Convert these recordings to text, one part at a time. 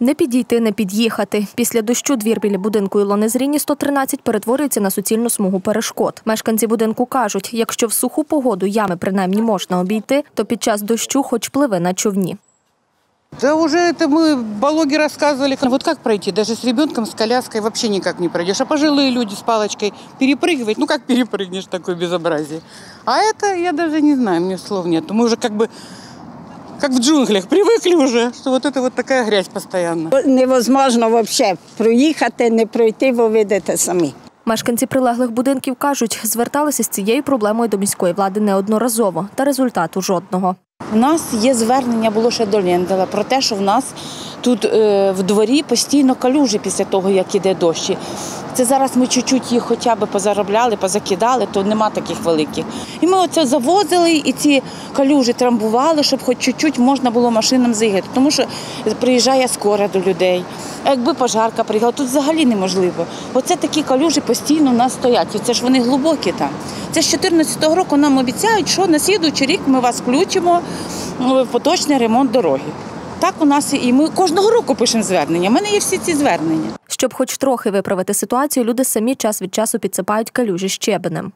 Не підійти, не під'їхати. Після дощу двір біля будинку Ілони Зріні 113 перетворюється на суцільну смугу перешкод. Мешканці будинку кажуть, якщо в суху погоду ями принаймні можна обійти, то під час дощу хоч пливе на човні. Да уже это мы балоги рассказывали. Вот как пройти? Даже с ребенком, с коляской вообще никак не пройдешь. А пожилые люди с палочкой перепрыгивать, ну как перепрыгнешь такое безобразие? А это я даже не знаю, мне слов нет. Мы уже как бы как в джунглях, привыкли уже, что вот это вот такая грязь постоянно. Невозможно взагалі проїхати, не пройти, ви видите самі. Мешканці прилеглих будинків кажуть, зверталися з цією проблемою до міської влади неодноразово, та результату жодного. У нас є звернення було ще до Лендела про те, що в нас тут е, в дворі постійно калюжі після того, як іде дощі. Це зараз ми чуть-чуть їх хоча б позаробляли, позакидали, то нема таких великих. І ми оце завозили і ці калюжі трамбували, щоб хоч чуть-чуть можна було машинам заїхати. Тому що приїжджає скора до людей. А якби пожарка приїхала, тут взагалі неможливо. Оце такі калюжі постійно в нас стоять. І це ж вони глибокі там. Це з 2014 року нам обіцяють, що на слідуючий рік ми вас включимо в поточний ремонт дороги. Так у нас і ми кожного року пишемо звернення. У мене є всі ці звернення. Щоб хоч трохи виправити ситуацію, люди самі час від часу підсипають калюжі щебенем.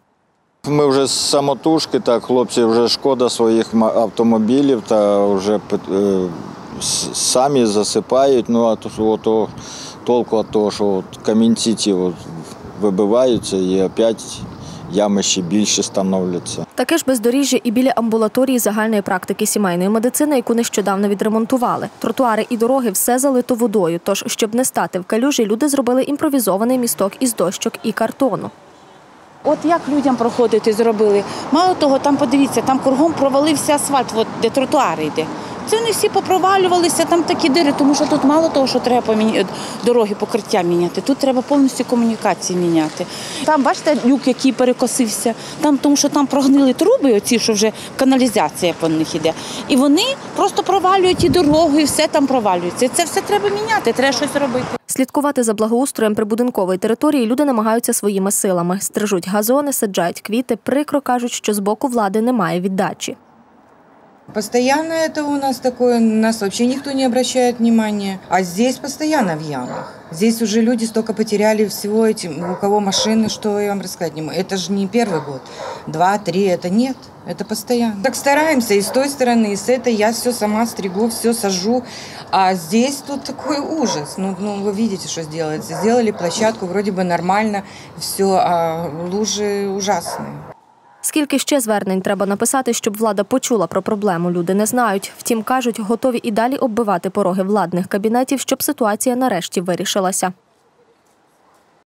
Ми вже з самотужки, так, хлопці вже шкода своїх автомобілів та вже е, самі засипають. Ну а то, ото, толку від того, що от камінці ці от вибиваються і опять ями ще більше становляться. Таке ж бездоріжжя і біля амбулаторії загальної практики сімейної медицини, яку нещодавно відремонтували. Тротуари і дороги все залито водою. Тож, щоб не стати в калюжі, люди зробили імпровізований місток із дощок і картону. От як людям проходити зробили. Мало того, там подивіться, там кругом провалився асфальт, от де тротуари йде. Це вони всі попровалювалися, там такі дири, тому що тут мало того, що треба поміня... дороги покриття міняти. Тут треба повністю комунікації міняти. Там, бачите, люк, який перекосився, там, тому що там прогнили труби, оці, що вже каналізація по них іде. І вони просто провалюють і дорогу, і все там провалюється. І це все треба міняти, треба щось робити. Слідкувати за благоустроєм прибудинкової території люди намагаються своїми силами. Стрижуть газони, саджають квіти. Прикро кажуть, що з боку влади немає віддачі. Постоянно это у нас такое, на нас вообще никто не обращает внимания. А здесь постоянно в ямах. Здесь уже люди столько потеряли всего этим, у кого машины, что я вам рассказать не могу. Это же не первый год. Два, три, это нет. Это постоянно. Так стараемся и с той стороны, и с этой. Я все сама стригу, все сажу. А здесь тут такой ужас. Ну, ну вы видите, что сделается. Сделали площадку, вроде бы нормально, все, а лужи ужасные. Скільки ще звернень треба написати, щоб влада почула про проблему, люди не знають. Втім, кажуть, готові і далі оббивати пороги владних кабінетів, щоб ситуація нарешті вирішилася.